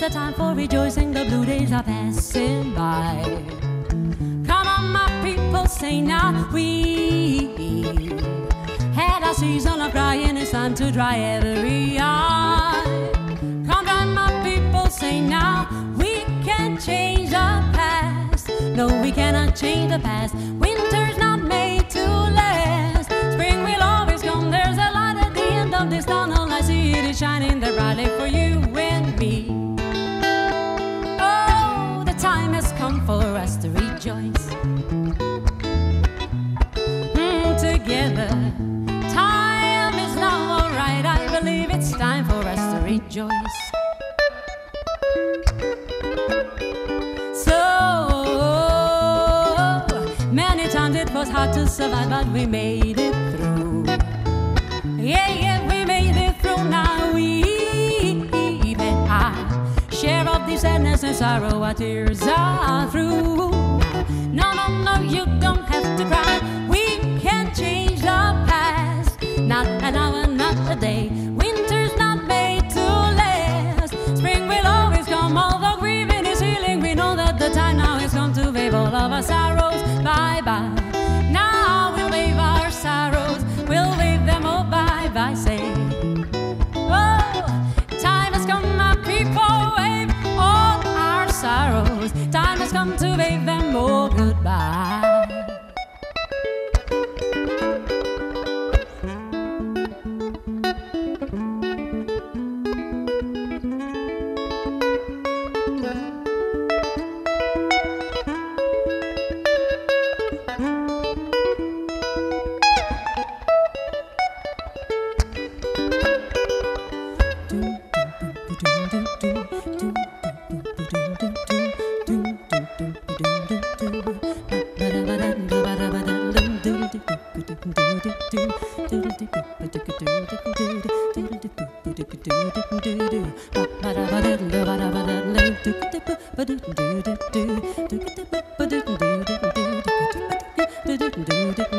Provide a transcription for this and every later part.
the time for rejoicing, the blue days are passing by. Come on, my people, say now we a season of crying, it's time to dry every eye. Come on, my people, say now we can change the past. No, we cannot change the past. Winter's not made to last. Spring will always come. There's a light at the end of this tunnel. I see it is shining there brightly for you and me. Oh, the time has come for us to rejoice. Rejoice. So many times it was hard to survive, but we made it through. Yeah, yeah, we made it through. Now we share of the sadness and sorrow our tears are through. No, no, no, you don't have to cry. We can change the past. Not an hour, not a day. Sorrows bye bye. Now we'll wave our sorrows, we'll wave them all bye bye. Say, oh, time has come, my people wave all our sorrows. Time has come to wave them all goodbye. do do do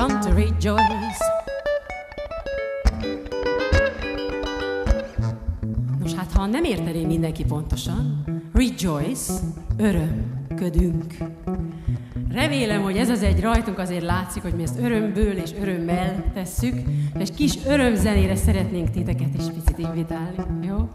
come to rejoice. Nos hát, ha pontosan, rejoice, örömködünk. Azért látszik, hogy mi ezt örömből és örömmel tesszük, és kis örömzenére szeretnénk titeket is picit invitálni. Jó?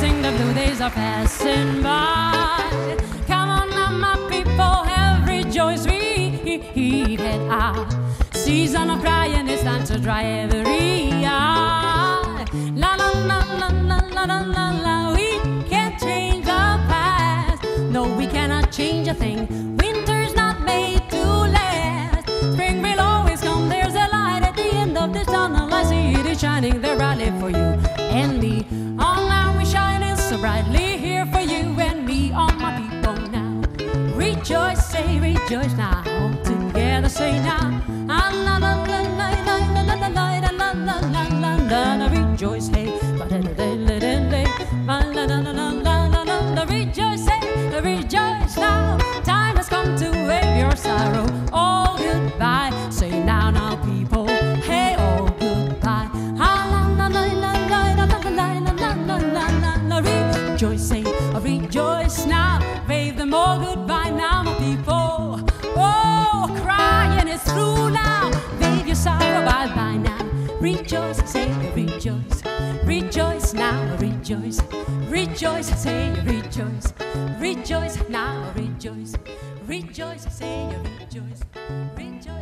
realizing the blue days are passing by. Come on now, my people, every joy's we had. Our ah, season of crying, it's time to dry every eye. La la la la la la la la la. We can't change the past. No, we cannot change a thing. Winter's not made to last. Spring will always come. There's a light at the end of this tunnel. I see it is shining there. I live for you and me. On brightly here for you and me, all my people now. Rejoice, say, rejoice now. Together, say now. La la la la la la la la la la la la la. Rejoice, hey, rejoicing. I rejoice now, wave them all goodbye now, my people. Oh, crying is through now, wave your sorrow bye bye now. Rejoice, say rejoice, rejoice now, rejoice, rejoice, say rejoice, rejoice now, rejoice, rejoice, say rejoice, rejoice.